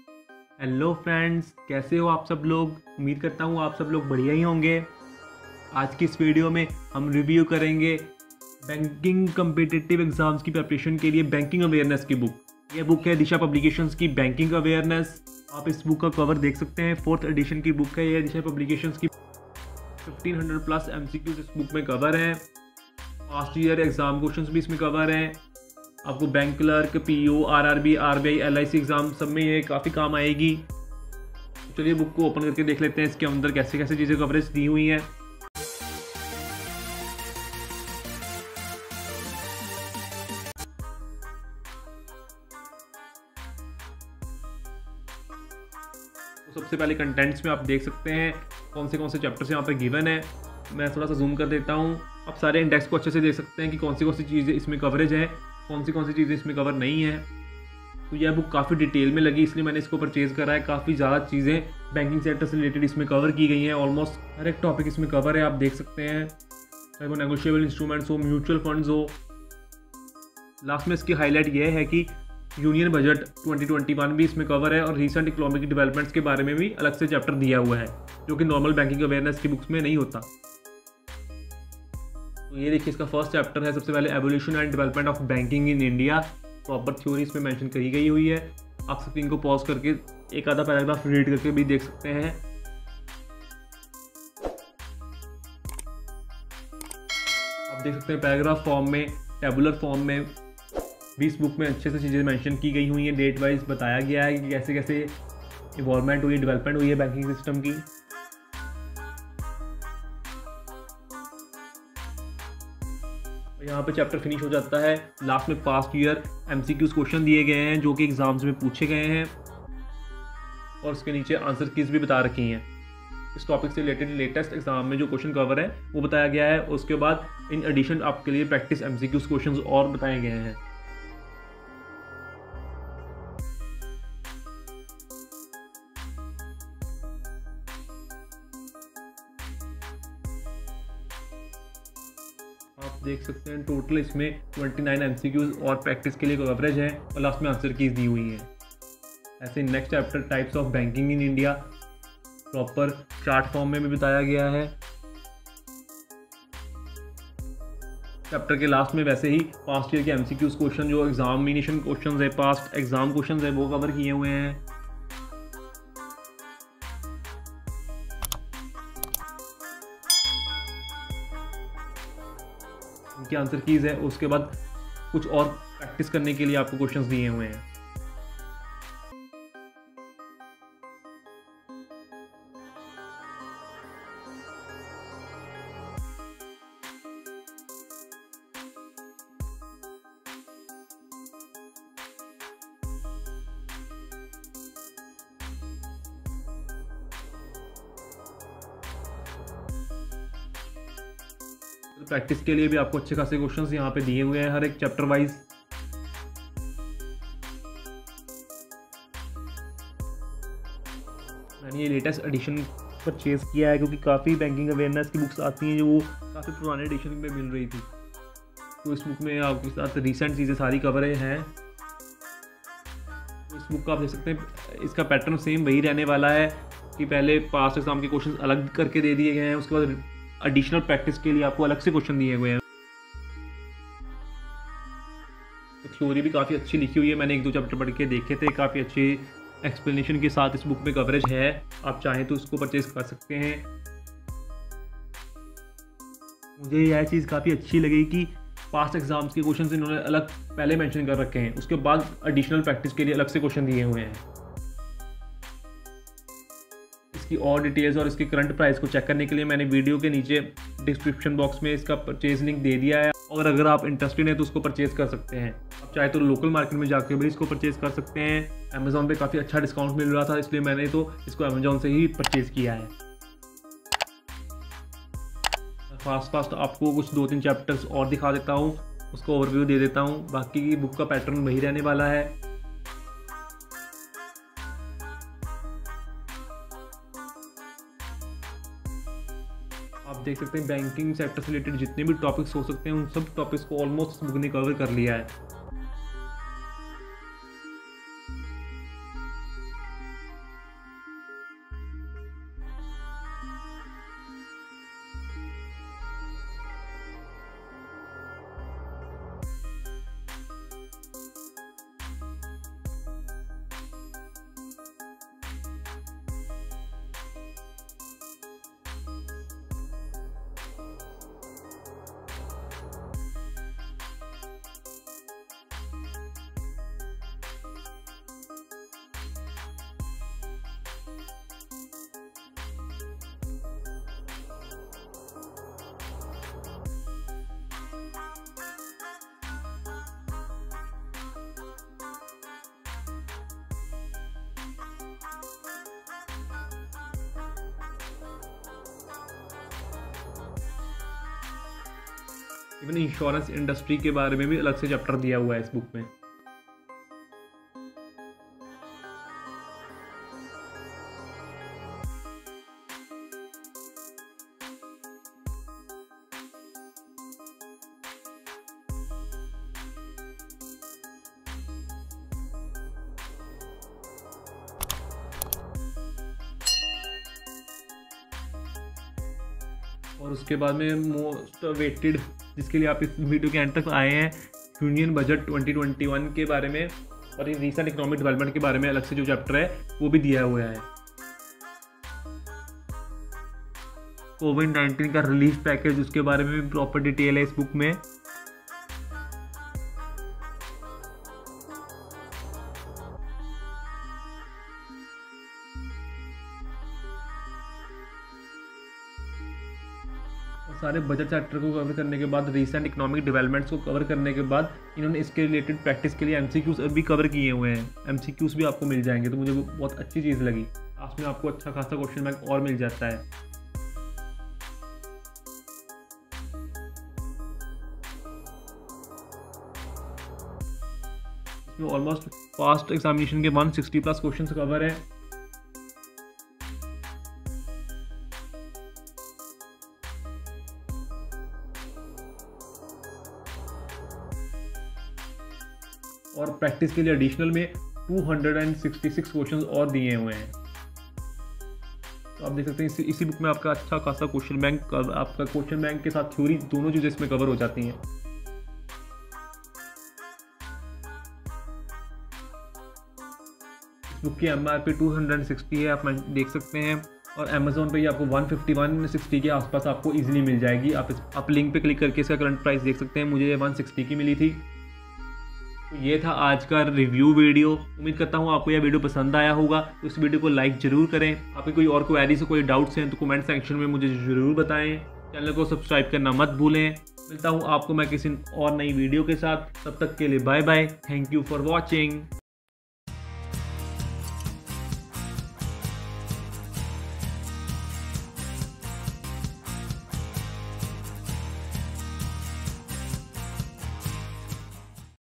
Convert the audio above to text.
Hello friends कैसे हो आप सब लोग? उम्मीद करता हूँ आप सब लोग बढ़िया ही होंगे। आज की इस वीडियो में हम रिव्यू करेंगे बैंकिंग कम्पिटिटिव एग्ज़ाम्स की प्रिपरेशन के लिए बैंकिंग अवेयरनेस की बुक ये बुक है दिशा पब्लिकेशंस की बैंकिंग अवेयरनेस आप इस बुक का कवर देख सकते हैं। फोर्थ एडिशन की बुक है यह दिशा पब्लिकेशंस की। 1500 प्लस एम इस बुक में कवर है। पास्ट ईयर एग्ज़ाम क्वेश्चंस भी इसमें कवर हैं। आपको bank clerk P O R R B R B I L I C exam सब में ये काफ़ी काम आएगी। चलिए बुक को ओपन करके देख लेते हैं इसके अंदर कैसे कैसे चीज़ें कवरेज दी हुई हैं। तो सबसे पहले कंटेंट्स में आप देख सकते हैं कौन से कौन से चैप्टर्स यहाँ पर गिवन है। मैं थोड़ा सा जूम कर देता हूँ। आप सारे इंडेक्स को अच्छे से देख सकते हैं कि कौन सी कौन सी चीज़ें इसमें कवरेज है। कौन सी कौन सी चीज़ें इसमें कवर नहीं है? तो यह बुक काफ़ी डिटेल में लगी, इसलिए मैंने इसको परचेज़ करा है। काफ़ी ज़्यादा चीज़ें बैंकिंग सेक्टर से रिलेटेड इसमें कवर की गई हैं। ऑलमोस्ट हर एक टॉपिक इसमें कवर है, आप देख सकते हैं। चाहे वो नेगोशिएबल इंस्ट्रूमेंट्स हो म्यूचुअल फंड्स हो। लास्ट में इसकी हाईलाइट यह है कि यूनियन बजट 2021 भी इसमें कवर है और रीसेंट इकोनॉमिक डेवलपमेंट्स के बारे में भी अलग से चैप्टर दिया हुआ है, जो कि नॉर्मल बैंकिंग अवेयरनेस की बुक्स में नहीं होता। तो ये देखिए, इसका फ़र्स्ट चैप्टर है, सबसे पहले evolution and development of banking in India proper theory इसमें मेंशन करी गई हुई है। आप स्क्रीन को पॉज करके एक आधा पैराग्राफ रीड करके भी देख सकते हैं। आप देख सकते हैं पैराग्राफ फॉर्म में टेबुलर फॉर्म में इस बुक में अच्छे से चीज़ें मेंशन की गई हुई हैं। डेट वाइज बताया गया है कि कैसे कैसे इवॉल्वमेंट हुई डेवलपमेंट हुई है बैंकिंग सिस्टम की। यहाँ पे चैप्टर फिनिश हो जाता है। लास्ट में पास्ट ईयर एम क्वेश्चन दिए गए हैं, जो कि एग्ज़ाम्स में पूछे गए हैं। और उसके नीचे आंसर कीज भी बता रखी हैं। इस टॉपिक से रिलेटेड लेटेस्ट एग्ज़ाम में जो क्वेश्चन कवर है, वो बताया गया है। उसके बाद इन एडिशन आपके लिए प्रैक्टिस एम क्वेश्चन और बताए गए हैं। आप देख सकते हैं टोटल इसमें 29 नाइन और प्रैक्टिस के लिए कवरेज है और लास्ट में आंसर कीज दी हुई है। ऐसे next chapter types of banking in India proper chart form में भी बताया गया है। चैप्टर के लास्ट में वैसे ही पास्ट ईयर के एमसीक्यूज क्वेश्चन जो एग्जामिनेशन क्वेश्चन है पास्ट एग्ज़ाम क्वेश्चन है, वो कवर किए हुए हैं। उनकी आंसर कीज़ है, उसके बाद कुछ और प्रैक्टिस करने के लिए आपको क्वेश्चंस दिए हुए हैं। प्रैक्टिस के लिए भी आपको अच्छे खासे क्वेश्चन यहाँ पे दिए हुए हैं हर एक चैप्टर वाइज मैंने ये लेटेस्ट एडिशन परचेज़ किया है क्योंकि काफ़ी बैंकिंग अवेयरनेस की बुक्स आती हैं जो वो काफ़ी पुराने एडिशन में मिल रही थी। तो इस बुक में आपके साथ रिसेंट चीज़ें सारी कवर हैं। तो इस बुक का आप देख सकते हैं, इसका पैटर्न सेम वही रहने वाला है कि पहले पास एग्ज़ाम के क्वेश्चन अलग करके दे दिए गए हैं, उसके बाद एडिशनल प्रैक्टिस के लिए आपको अलग से क्वेश्चन दिए हुए हैं। थ्योरी भी काफ़ी अच्छी लिखी हुई है। मैंने एक दो चैप्टर पढ़ के देखे थे। काफ़ी अच्छी एक्सप्लेनेशन के साथ इस बुक में कवरेज है। आप चाहें तो उसको परचेज कर सकते हैं। मुझे यह चीज़ काफ़ी अच्छी लगी कि पास्ट एग्ज़ाम्स के क्वेश्चन इन्होंने अलग पहले मेंशन कर रखे हैं। उसके बाद एडिशनल प्रैक्टिस के लिए अलग से क्वेश्चन दिए हुए हैं। इसकी और डिटेल्स और इसके करंट प्राइस को चेक करने के लिए मैंने वीडियो के नीचे डिस्क्रिप्शन बॉक्स में इसका परचेज लिंक दे दिया है। और अगर आप इंटरेस्टेड हैं तो उसको परचेज कर सकते हैं। आप चाहे तो लोकल मार्केट में जाकर भी इसको परचेज कर सकते हैं। अमेजोन पे काफ़ी अच्छा डिस्काउंट मिल रहा था, इसलिए मैंने तो इसको अमेजोन से ही परचेज किया है। फास्ट फास्ट आपको कुछ दो तीन चैप्टर्स और दिखा देता हूँ, उसको ओवरव्यू दे देता हूँ। बाकी की बुक का पैटर्न वही रहने वाला है। आप देख सकते हैं बैंकिंग सेक्टर से रिलेटेड जितने भी टॉपिक्स हो सकते हैं, उन सब टॉपिक्स को ऑलमोस्ट बुक ने कवर कर लिया है। इवन इंश्योरेंस इंडस्ट्री के बारे में भी अलग से चैप्टर दिया हुआ है इस बुक में। और उसके बाद में मोस्ट वेटेड जिसके लिए आप इस वीडियो के एंड तक आए हैं। यूनियन बजट 2021 के बारे में और ये रिसेंट इकोनॉमिक डेवलपमेंट के बारे में अलग से जो चैप्टर है, वो भी दिया हुआ है। कोविड नाइन्टीन का रिलीफ पैकेज उसके बारे में भी प्रॉपर डिटेल है इस बुक में। सारे बजट चैप्टर को कवर करने के बाद रिसेंट इकोनॉमिक डेवलपमेंट्स को कवर करने के बाद, इन्होंने इसके रिलेटेड प्रैक्टिस के लिए एम भी कवर किए हुए हैं। एम भी आपको मिल जाएँगे तो मुझे वो बहुत अच्छी चीज़ लगी। लास्ट में आपको अच्छा खासा क्वेश्चन बैंक और मिल जाता है। ऑलमोस्ट फास्ट एग्जामिनेशन के 160 प्लस क्वेश्चन कवर है। और प्रैक्टिस के लिए एडिशनल में 266 क्वेश्चंस और दिए हुए हैं। तो आप देख सकते हैं, इसी इसी बुक में आपका अच्छा खासा क्वेश्चन बैंक आपका क्वेश्चन बैंक के साथ थ्योरी दोनों चीज़ें इसमें कवर हो जाती हैं। बुक की M R P two hundred sixty है, आप देख सकते हैं। और अमेजोन पे ये आपको 151 60 के आसपास आपको इजीली मिल जाएगी। आप इस आप लिंक पे क्लिक करके इसका करंट प्राइस देख सकते हैं। मुझे ये 160 की मिली थी। तो ये था आज का रिव्यू वीडियो उम्मीद करता हूँ आपको यह वीडियो पसंद आया होगा। तो इस वीडियो को लाइक ज़रूर करें। आपकी कोई और क्वेरी से कोई डाउट्स हैं तो कमेंट सेक्शन में मुझे ज़रूर बताएँ। चैनल को सब्सक्राइब करना मत भूलें। मिलता हूँ आपको मैं किसी और नई वीडियो के साथ। तब तक के लिए bye bye thank you for watching